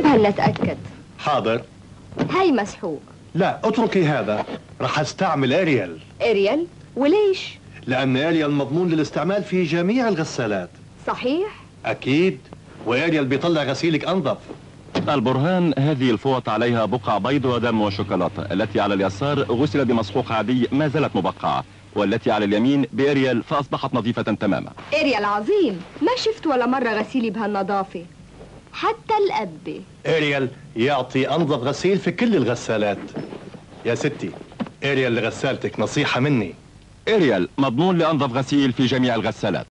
جربها لنتأكد. حاضر. هاي مسحوق. لا اتركي هذا. رح أستعمل أريال. أريال؟ وليش؟ لأن أريال مضمون للاستعمال في جميع الغسالات. صحيح؟ أكيد. وأريال بيطلع غسيلك أنظف. البرهان هذه الفوط عليها بقع بيض ودم وشوكولاتة. التي على اليسار غسل بمصحوق عادي ما زالت مبقعة. والتي على اليمين بإريال فأصبحت نظيفة تماما. إريال عظيم ما شفت ولا مرة غسيلي بهالنظافة. حتى الأب. إريال يعطي أنظف غسيل في كل الغسالات. يا ستي إريال لغسالتك نصيحة مني. إريال مضمون لأنظف غسيل في جميع الغسالات.